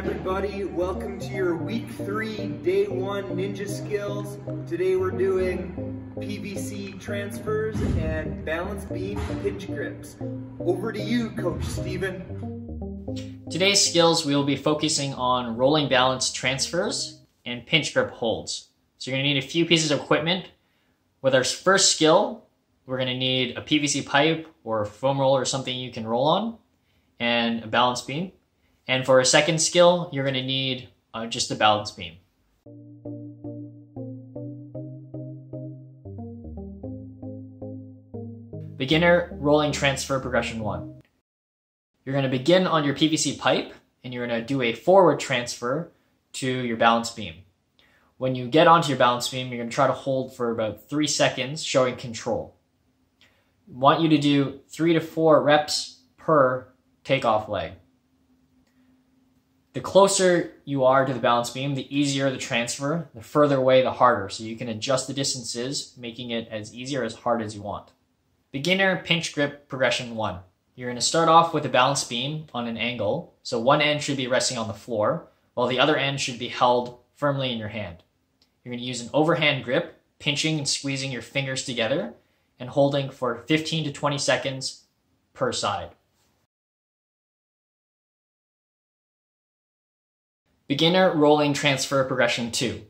everybody. Welcome to your week three, day one ninja skills. Today we're doing PVC transfers and balance beam pinch grips. Over to you, Coach Steven. Today's skills, we will be focusing on rolling balance transfers and pinch grip holds. So you're gonna need a few pieces of equipment. With our first skill, we're gonna need a PVC pipe or foam roller or something you can roll on and a balance beam. And for a second skill, you're going to need uh, just a balance beam. Beginner rolling transfer progression one. You're going to begin on your PVC pipe and you're going to do a forward transfer to your balance beam. When you get onto your balance beam, you're going to try to hold for about three seconds, showing control. Want you to do three to four reps per takeoff leg. The closer you are to the balance beam, the easier the transfer. The further away, the harder. So you can adjust the distances, making it as easy or as hard as you want. Beginner pinch grip progression one. You're going to start off with a balance beam on an angle. So one end should be resting on the floor, while the other end should be held firmly in your hand. You're going to use an overhand grip, pinching and squeezing your fingers together and holding for 15 to 20 seconds per side. Beginner rolling transfer progression 2.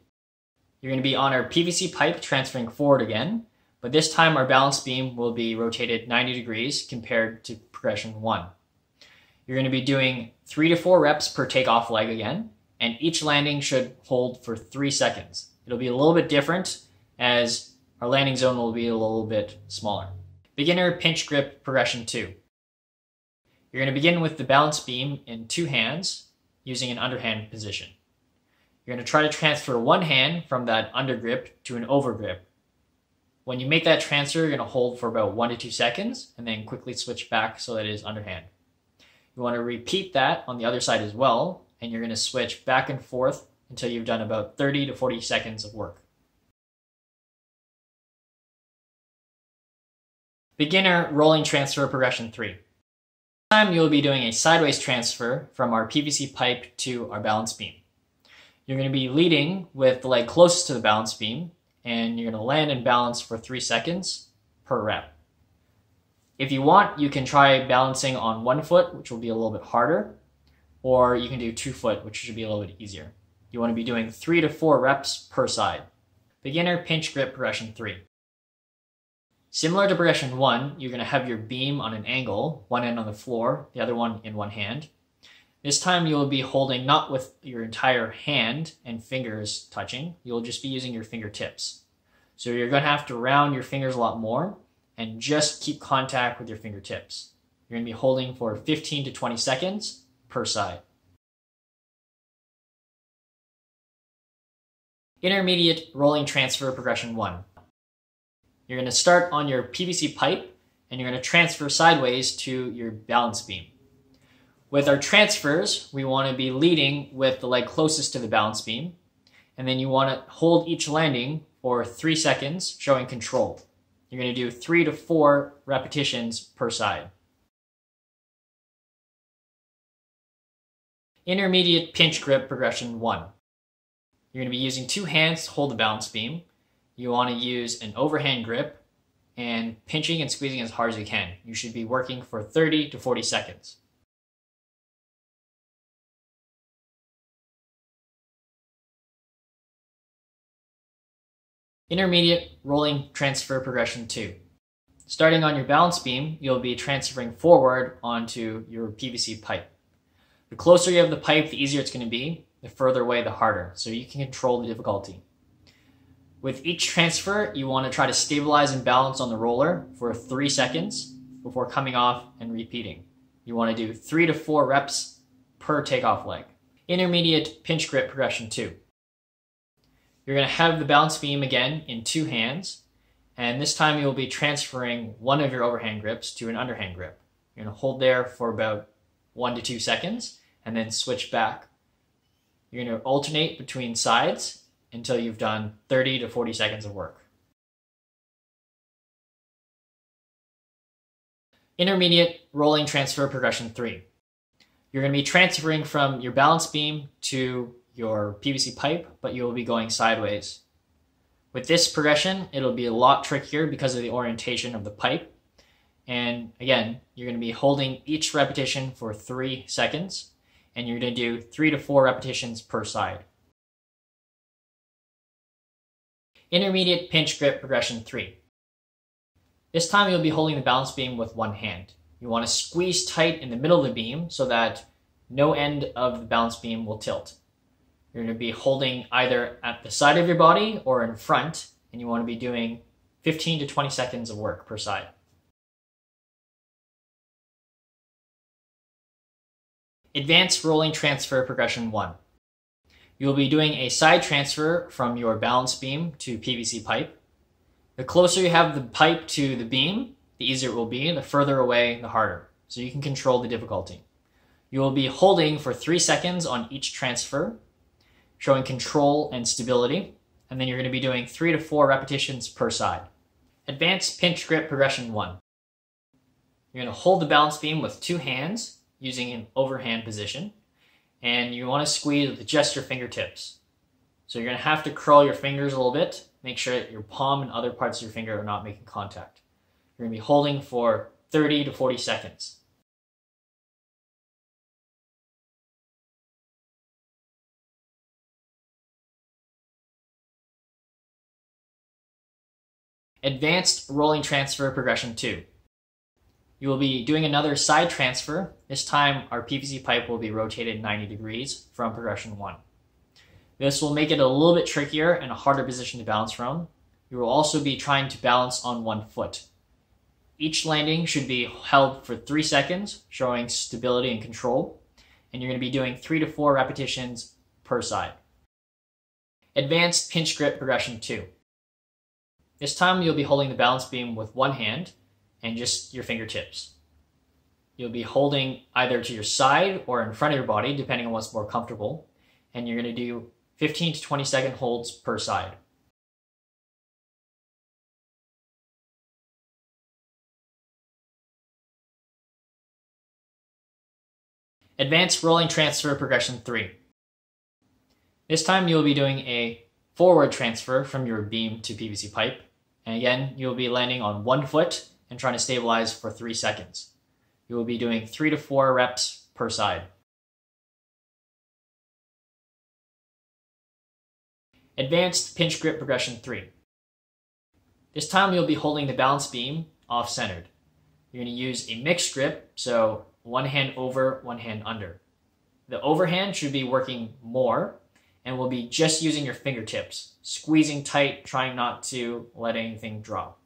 You're going to be on our PVC pipe transferring forward again, but this time our balance beam will be rotated 90 degrees compared to progression 1. You're going to be doing 3 to 4 reps per takeoff leg again, and each landing should hold for 3 seconds. It'll be a little bit different as our landing zone will be a little bit smaller. Beginner pinch grip progression 2. You're going to begin with the balance beam in two hands using an underhand position. You're going to try to transfer one hand from that undergrip to an overgrip. When you make that transfer, you're going to hold for about one to two seconds and then quickly switch back so that it is underhand. You want to repeat that on the other side as well, and you're going to switch back and forth until you've done about 30 to 40 seconds of work. Beginner rolling transfer progression 3 time you'll be doing a sideways transfer from our PVC pipe to our balance beam. You're going to be leading with the leg closest to the balance beam and you're going to land and balance for three seconds per rep. If you want, you can try balancing on one foot, which will be a little bit harder, or you can do two foot, which should be a little bit easier. You want to be doing three to four reps per side. Beginner pinch grip progression three. Similar to progression one, you're going to have your beam on an angle, one end on the floor, the other one in one hand. This time you will be holding not with your entire hand and fingers touching, you'll just be using your fingertips. So you're going to have to round your fingers a lot more and just keep contact with your fingertips. You're going to be holding for 15 to 20 seconds per side. Intermediate rolling transfer progression 1. You're going to start on your PVC pipe and you're going to transfer sideways to your balance beam. With our transfers, we want to be leading with the leg closest to the balance beam, and then you want to hold each landing for three seconds, showing control. You're going to do three to four repetitions per side. Intermediate pinch grip progression one. You're going to be using two hands to hold the balance beam, you want to use an overhand grip and pinching and squeezing as hard as you can. You should be working for 30 to 40 seconds. Intermediate rolling transfer progression 2. Starting on your balance beam, you'll be transferring forward onto your PVC pipe. The closer you have the pipe, the easier it's going to be. The further away, the harder. So you can control the difficulty. With each transfer, you want to try to stabilize and balance on the roller for three seconds before coming off and repeating. You want to do three to four reps per takeoff leg. Intermediate pinch grip progression two. You're going to have the balance beam again in two hands, and this time you'll be transferring one of your overhand grips to an underhand grip. You're going to hold there for about one to two seconds and then switch back. You're going to alternate between sides until you've done 30 to 40 seconds of work. Intermediate rolling transfer progression 3. You're going to be transferring from your balance beam to your PVC pipe, but you will be going sideways. With this progression, it'll be a lot trickier because of the orientation of the pipe. And again, you're going to be holding each repetition for three seconds, and you're going to do three to four repetitions per side. Intermediate pinch grip progression three. This time you'll be holding the balance beam with one hand. You want to squeeze tight in the middle of the beam so that no end of the balance beam will tilt. You're going to be holding either at the side of your body or in front, and you want to be doing 15 to 20 seconds of work per side. Advanced rolling transfer progression 1. You will be doing a side transfer from your balance beam to PVC pipe. The closer you have the pipe to the beam, the easier it will be. The further away, the harder. So you can control the difficulty. You will be holding for three seconds on each transfer showing control and stability. And then you're going to be doing three to four repetitions per side. Advanced pinch grip progression one. You're going to hold the balance beam with two hands using an overhand position. And you want to squeeze with just your fingertips. So you're going to have to curl your fingers a little bit. Make sure that your palm and other parts of your finger are not making contact. You're going to be holding for 30 to 40 seconds. Advanced Rolling Transfer Progression 2. You will be doing another side transfer. This time our PVC pipe will be rotated 90 degrees from progression 1. This will make it a little bit trickier and a harder position to balance from. You will also be trying to balance on one foot. Each landing should be held for 3 seconds, showing stability and control, and you're going to be doing 3 to 4 repetitions per side. Advanced Pinch Grip Progression 2. This time you'll be holding the balance beam with one hand and just your fingertips. You'll be holding either to your side or in front of your body, depending on what's more comfortable. And you're going to do 15 to 20 second holds per side. Advanced Rolling Transfer Progression 3. This time you'll be doing a forward transfer from your beam to PVC pipe and again, you'll be landing on one foot and trying to stabilize for three seconds. You will be doing three to four reps per side. Advanced pinch grip progression three. This time you'll be holding the balance beam off centered. You're going to use a mixed grip, so one hand over, one hand under. The overhand should be working more and will be just using your fingertips, squeezing tight, trying not to let anything drop.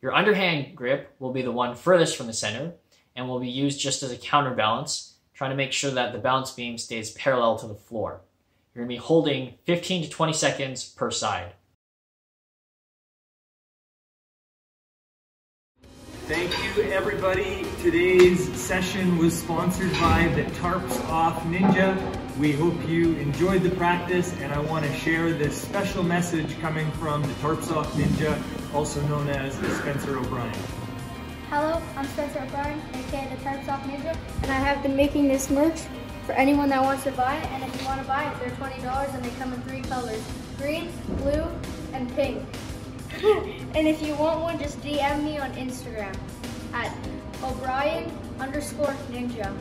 Your underhand grip will be the one furthest from the center and will be used just as a counterbalance, trying to make sure that the balance beam stays parallel to the floor. You're going to be holding 15 to 20 seconds per side. Thank you, everybody. Today's session was sponsored by the Tarps Off Ninja. We hope you enjoyed the practice, and I want to share this special message coming from the Tarps Off Ninja, also known as Spencer O'Brien. Hello, I'm Spencer O'Brien, aka the Tarps Off Ninja, and I have been making this merch for anyone that wants to buy it. And if you want to buy it, they're $20 and they come in three colors green, blue, and pink. and if you want one, just DM me on Instagram at O'Brien underscore ninja.